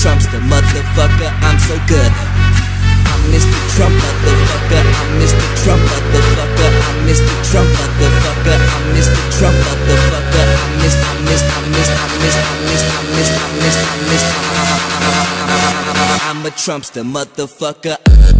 Trumpster, motherfucker, I'm so good. I'm Mr. Trump, motherfucker, I'm Mr. Trump, motherfucker, I'm Mr. Trump, motherfucker, I'm Mr. Trump, motherfucker, I'm Mr. I'm Mr. I'm Mr. I'm Mr. I'm Mr. I'm Mr. I'm Mr. I'm Mr. I'm a Trumpster, motherfucker.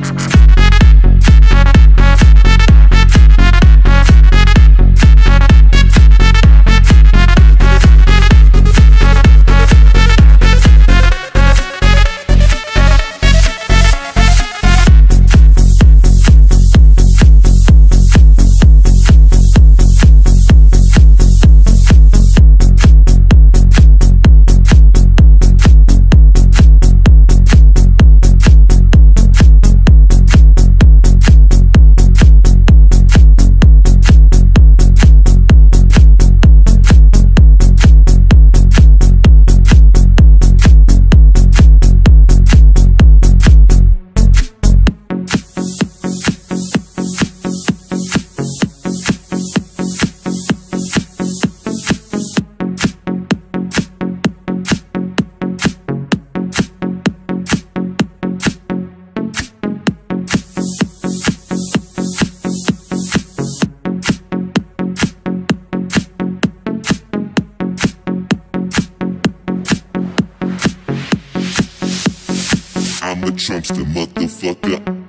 I'm the Trumpster, motherfucker.